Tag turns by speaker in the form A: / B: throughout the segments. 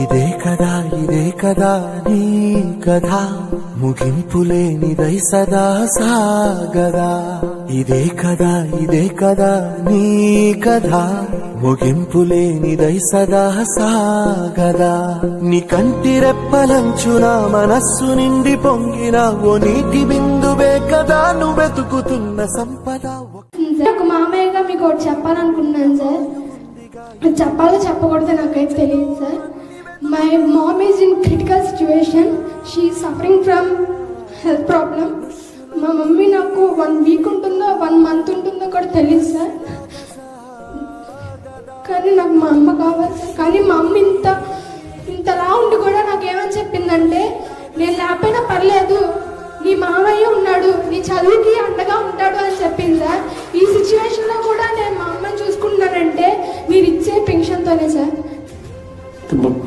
A: ఇదే కదా ఇదే కదా నీ కథ. ముగింపు లేనిదై సదా సాగదా. ఇదే కదా ఇదే కదా నీ కథ. ముగింపు లేనిదై సదా సాగదా. నీ కంటి రెప్పలంచున మనస్సు నిండి పొంగిన ఓ నీటి బిందువే కదా నువ్వెతుకుతున్న సంపద.
B: సార్ ఒక మామయ్యగా మీకు ఒకటి చెప్పాలనుకున్నాను సార్. చెప్పాలో చెప్పకూడదు నాకైతే తెలియదు sir. My mom is in critical situation she suffering from health problem మా మమ్మీ నాకు వన్ వీక్ ఉంటుందో వన్ మంత్ ఉంటుందో కూడా తెలియదు సార్. కానీ నాకు మా అమ్మ కావాలి సార్. కానీ మా అమ్మ ఇంత పెన్షన్తోనే సార్.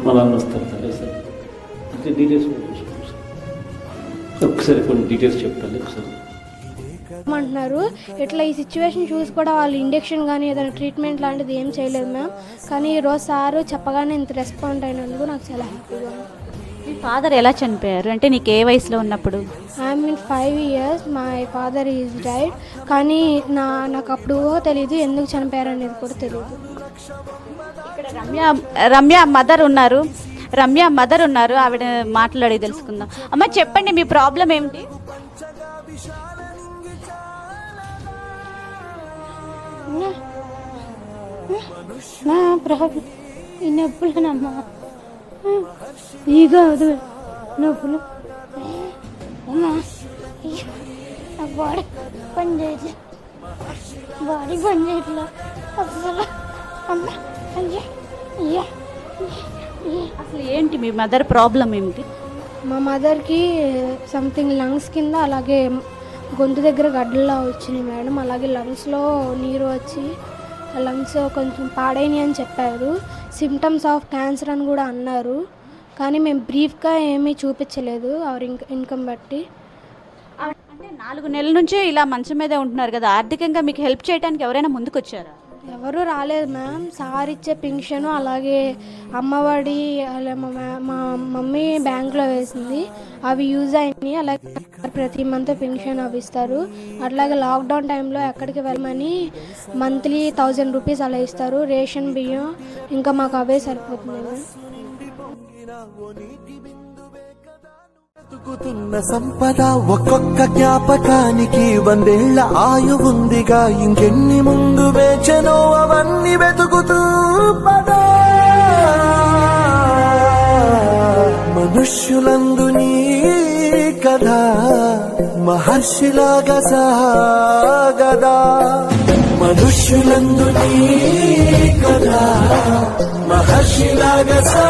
C: మళ్ళా వస్తారు సరే. సార్? అంటే డీటెయిల్స్. ఒకసారి కొన్ని డీటెయిల్స్ చెప్తాను ఒకసారి.
D: అంటున్నారు ఇట్లా ఈ సిచ్యువేషన్ చూసి కూడా వాళ్ళు ఇంజెక్షన్ కానీ ఏదైనా ట్రీట్మెంట్ లాంటిది ఏం చేయలేదు మ్యామ్ కానీ ఈరోజు సారు చెప్పగానే ఇంత రెస్పాండ్ అయినందుకు నాకు చాలా హ్యాపీగా ఉంది.
E: మీ ఫాదర్ ఎలా చనిపోయారు? అంటే నీకు ఏ వయసులో ఉన్నప్పుడు?
D: I'm in five years my father is died కానీ నా నాకు అప్పుడు తెలీదు ఎందుకు చనిపోయారు అనేది కూడా తెలియదు.
E: రమ్య రమ్య మదర్ ఉన్నారు. రమ్య మదర్ ఉన్నారు. ఆవిడ మాట్లాడి తెలుసుకుందాం. అమ్మ చెప్పండి మీ ప్రాబ్లం ఏమిటి?
D: నా ప్రాబ్లం ఈ నొప్పులనమ్మా ఈ కాదు నొప్పులు. బాడీ పని చేయట్లే బాడీ పని చేయట్లే అసలు అమ్మా అయ్యా.
E: ఏంటి మీ మదర్ ప్రాబ్లం ఏమిటి?
D: మా మదర్కి సంథింగ్ లంగ్స్ కింద అలాగే గొంతు దగ్గర గడ్డలా వచ్చినాయి మేడం. అలాగే లంగ్స్లో నీరు వచ్చి లంగ్స్ కొంచెం పాడైనవి అని చెప్పారు. సిమ్టమ్స్ ఆఫ్ క్యాన్సర్ అని కూడా అన్నారు. కానీ మేము బ్రీఫ్గా ఏమీ చూపించలేదు అవర్ ఇన్కమ్ బట్టి.
E: అంటే నాలుగు నెలల నుంచి ఇలా మంచం మీదే ఉంటున్నారు కదా. ఆర్థికంగా మీకు హెల్ప్ చేయడానికి ఎవరైనా ముందుకు వచ్చారా
D: ఎవరు రాలేదు మ్యామ్. సార్ ఇచ్చే పెన్షన్ అలాగే అమ్మఒడి అలా మా మ్యా- మా మమ్మీ బ్యాంక్లో వేసింది. అవి యూజ్ అయినాయి. అలాగే ప్రతి మంత్ పెన్షన్ అవి ఇస్తారు అట్లాగే లాక్డౌన్ టైంలో ఎక్కడికి వెళ్ళమని మంత్లీ థౌజండ్ రూపీస్ అలా ఇస్తారు. రేషన్ బియ్యం ఇంకా మాకు అవే సరిపోతుంది మ్యామ్.
A: వెతుకుతున్న సంపద ఒక్కొక్క జ్ఞాపకానికి వందేళ్ళ ఆయువుందిగా. ఇంకెన్ని ముందు వేచనో అవన్నీ వెతుకుతూ పదా. మనుష్యులందు నీ కథ మహర్షిలాగా సాగదా. మనుష్యులందు నీ కథ మహర్షిలాగా సా